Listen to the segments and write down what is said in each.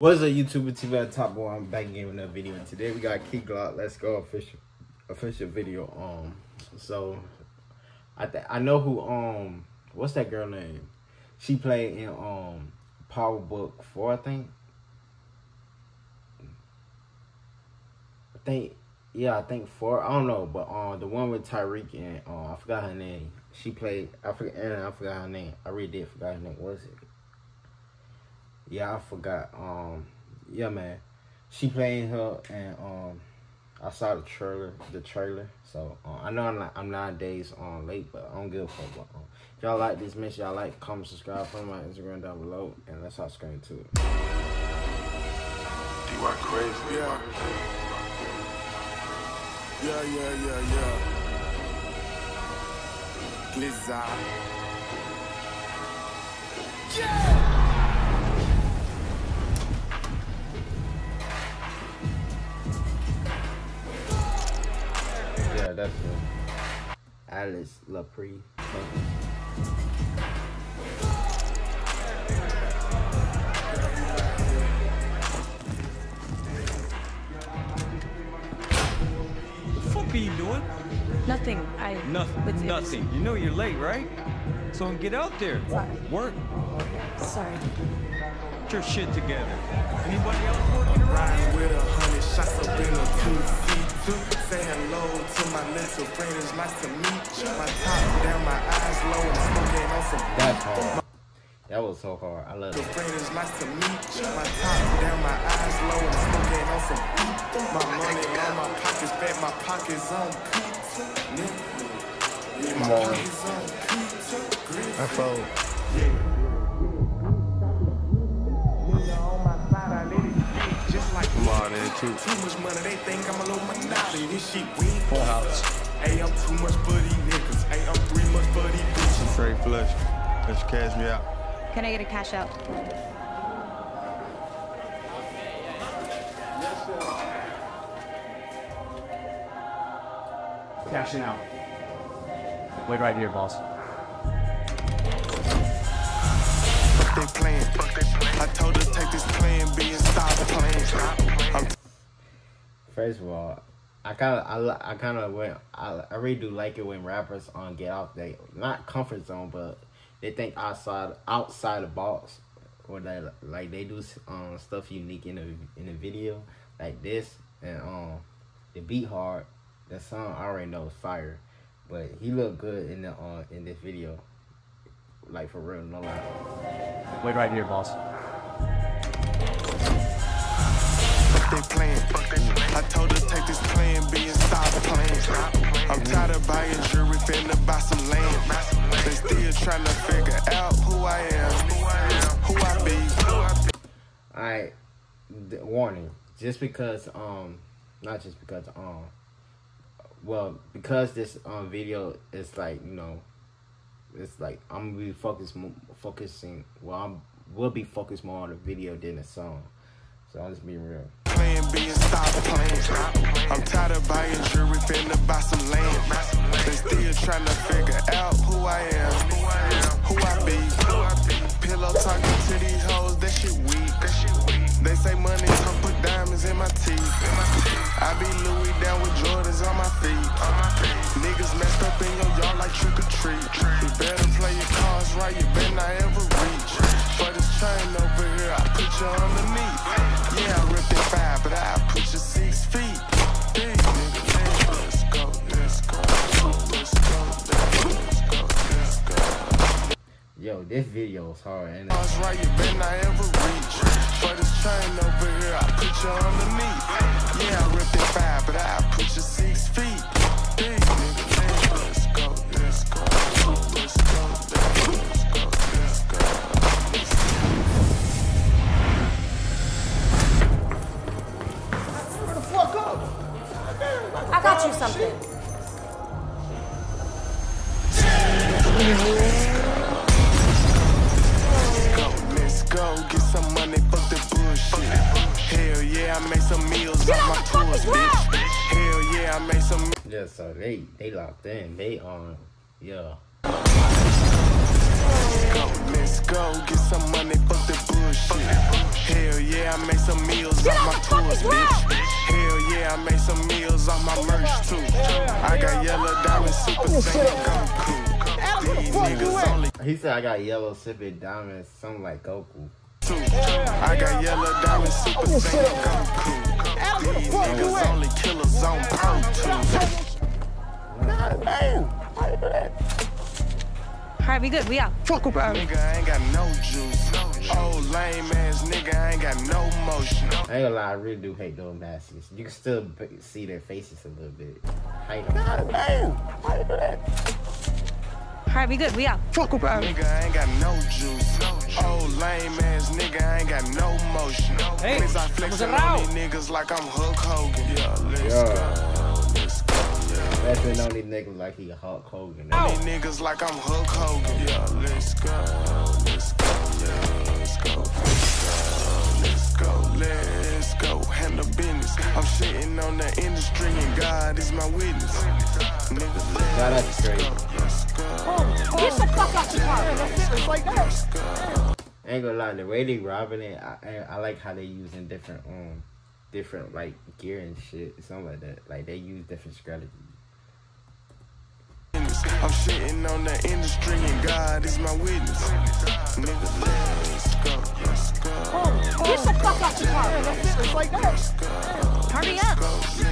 What's up, YouTube? It's TV Top Boy. I'm back again with another video. And today we got Key Glock. Let's go official, official video. Um, so I th I know who. Um, what's that girl name? She played in um Power Book Four, I think. I think yeah, I think four. I don't know, but um, the one with Tariq and uh, I forgot her name. She played. I forgot. And I forgot her name. I really did forgot her name. What was it? Yeah, I forgot. Um, yeah, man. She playing her, and um, I saw the trailer. The trailer. So uh, I know I'm not. I'm nine days on um, late, but I don't give a fuck. But um, if y'all like this, make sure y'all like, comment, subscribe. Follow my Instagram down below, and let's hop straight into it. You are crazy. Yeah. Yeah, yeah, yeah, yeah. Glizza. Yeah, that's it. Alix Lapri. What are you doing? Nothing. I Nothing. With Nothing. You know you're late, right? So get out there. Sorry. Work. Sorry. Get your shit together. Anybody else working around here? with a hundred shots up in a two-seat. Say hello to my little friend. It's nice to meet you. My top down, my eyes low. I'm smoking on some. That's hard. That was so hard. I love Little it. friend, it's nice to meet you. My top down, my eyes low. I'm smoking on some. My money on my pockets, bet my pockets on pizza. Yeah, my Come on. pockets on pizza. I fold. Just like Come too. Too much money, they think I'm a little monopoly. This shit weak. Full house. Hey, I'm too much for these niggas. Hey, I'm three much for these bitches. Straight flush. Let's cash me out. Can I get a cash out? Cashing out. Wait right here, boss. They playing. I told her take this plan and stop playing. First of all, I kind of, I, I kind of went, I, I really do like it when rappers on get off they not comfort zone, but they think outside, outside the box, or they like they do um stuff unique in the in the video like this, and um the beat hard, the song I already know is fire, but he looked good in the uh in this video, like for real, no lie. Wait right here, boss. they playing. I told her take this plan B and stop playing. I'm tired of buying jewelry, finna buy some land. They still trying to figure out who I am, who I be. Alright, warning. Just because, um, not just because, um, well, because this um video is like you know, it's like I'm gonna be focused, focusing. Well, I'm will be focused more on the video than the song. So I'm just being real. Plan B stop playing. I'm tired of buying jewelry, finna buy some land. They still trying to figure out who I am, who I be. Pillow talking to these hoes, that shit weak. They say money talk, put diamonds in my teeth. I be Louis down with Jordans like trick or treat. You better play your cards right, you not ever reach. For this chain over here, I put you underneath. Yeah, I ripped it five, but I put you six feet. Big nigga, yeah, let's go, let's go, let's go, let's go, let's go. Yo, this video is hard, and Cards right, you not ever reach. For this chain over here, I put you underneath. Yeah, I ripped it five, but I put you six feet. Some meals off my tours, bitch. Hell yeah, I made some yeah, so they they locked in. They on, yeah. go, Let's go, get some money, fuck the bullshit. Hell yeah, I made some meals off my tours, bitch. Hell yeah, I made some meals on my merch too. I got yellow diamond super saiyan Goku. These niggas only He said I got yellow sipping diamonds, something like Goku. two. I got yellow diamond super saiyan Goku. These niggas only killers on Pro Tools. Alright, we good. We out. Nigga, I ain't got no juice. Old lame ass nigga, I ain't got no motion. I ain't gonna lie, I really do hate those masks. You can still see their faces a little bit. Hate them. Alright, we good. We out. Nigga, I ain't got no juice. Old lame ass nigga, I ain't got no motion. Hey, Please, I flex vamos on these niggas like I'm Hulk Hogan. Yeah, let's Yeah. go. Let's go. Yeah. Rapping on these niggas like he Hulk Hogan. These niggas like I'm Hulk Hogan. Yeah, let's go. Let's go. Let's go. Let's go. Let's go. Handle business. I'm shitting on the industry and God is my witness. Nigga, let's go. Let's go. Get the fuck out the car. That's. It's like that. ain't gonna lie, the way they robbing it, I, I I like how they using different um different like gear and shit, something like that. Like they use different strategies. I'm shitting on the industry and God is my witness. Nigga, let's go. Let's go. Get the fuck out the car. It's like that. Hurry up.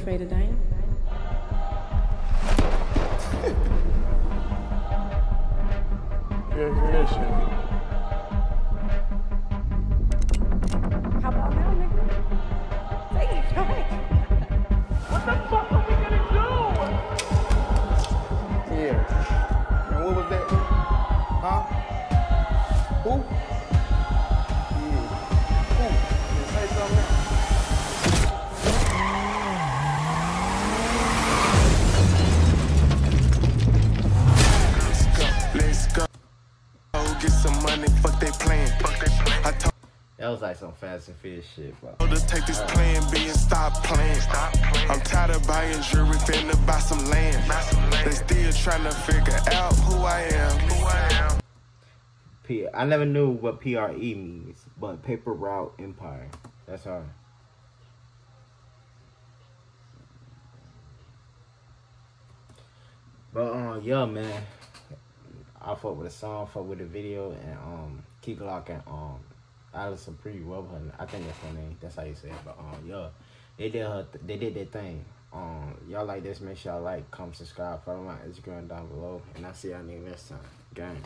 Afraid of dying? How about now, nigga? Take it. Go ahead. What the fuck are we gonna do? Yeah. And what was that? Huh? Who? That was like some Fast and Furious shit, bro. to take this plan B and stop playing. I'm tired of buying jewelry, finna buy some land. They still trying to figure out who I am. P I never knew what PRE means, but Paper Route Empire. That's all. But um, yeah, man. I fuck with the song, fuck with the video, and um, Key Glock um, Alison Pretty well her. I think that's her name. That's how you say it. But um, yeah, they did her. They did their thing. Um, y'all like this? Make sure y'all like, comment, subscribe, follow my Instagram down below, and I will see y'all next time. Gang.